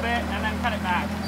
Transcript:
bit and then cut it back.